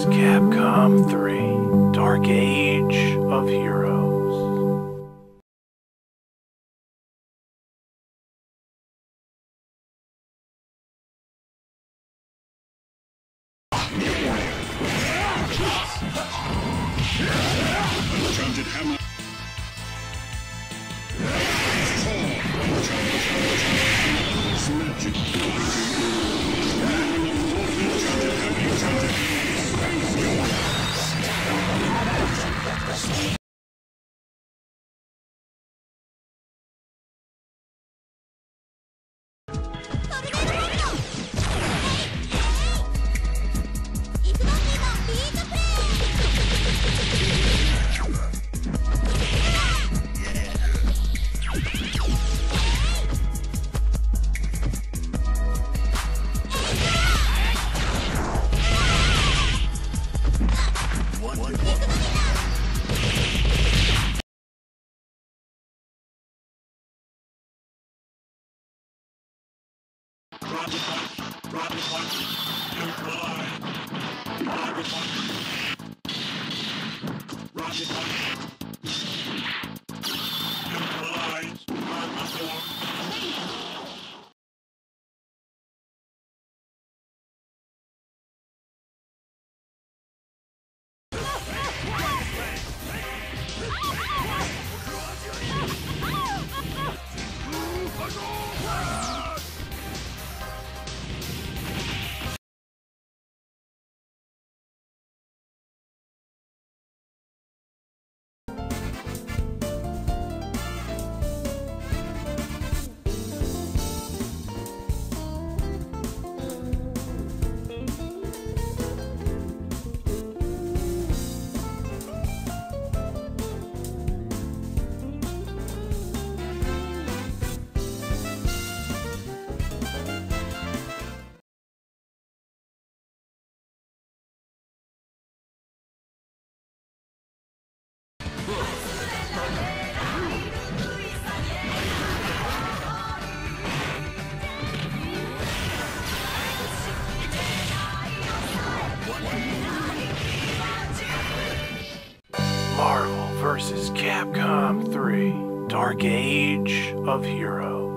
vs. Capcom 3 Dark Age of Heroes. Hammer. Marvel vs. Capcom 3 Dark Age of Heroes.